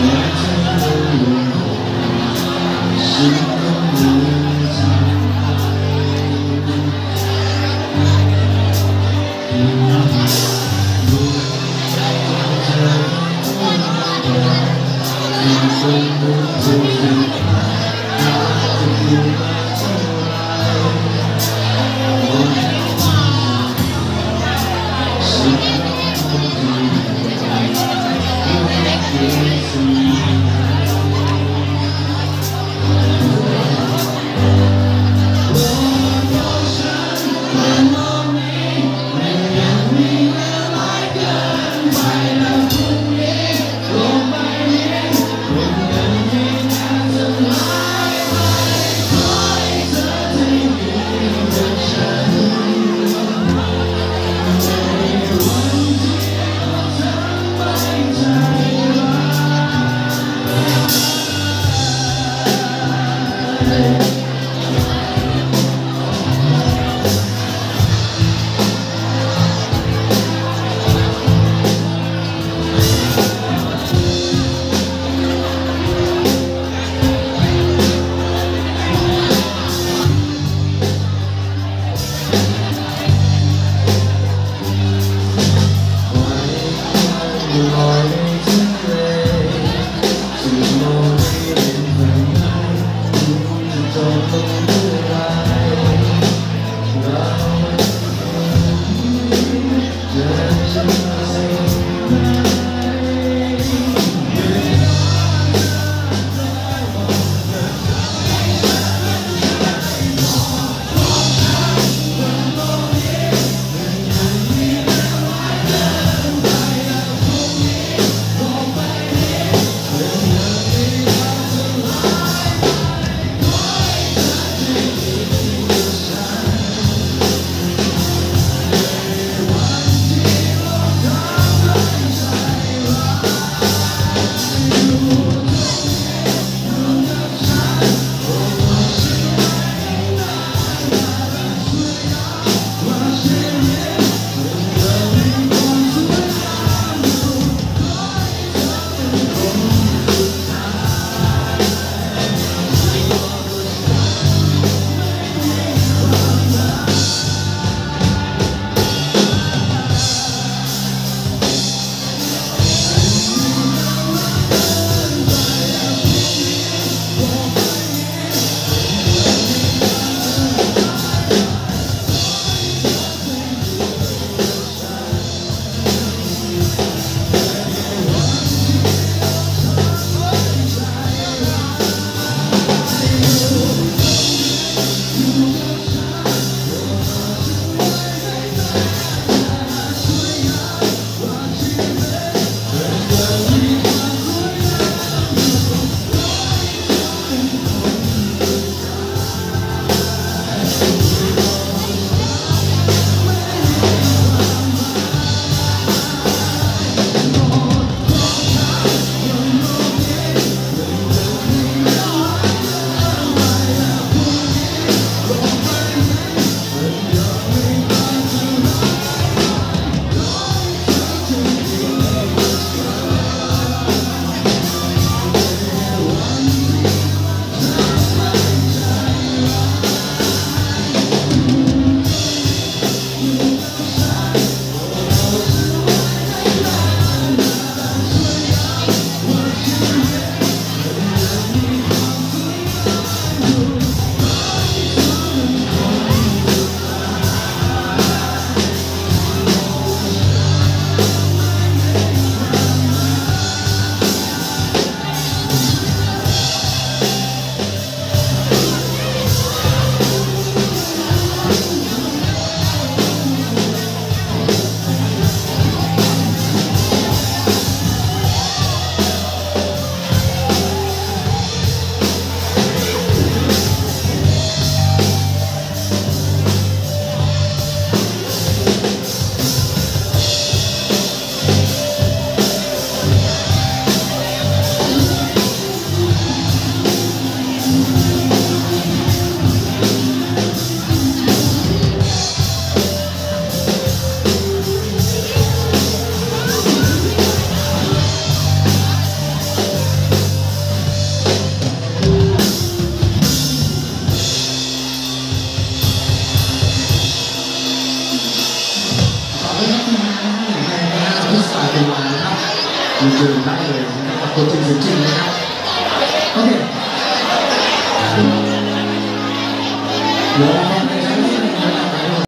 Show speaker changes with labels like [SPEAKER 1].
[SPEAKER 1] Yeah. ตัวนะครับมีเดินได้เลยนะครับตัวจริงจริงนะครับโอเคแล้ว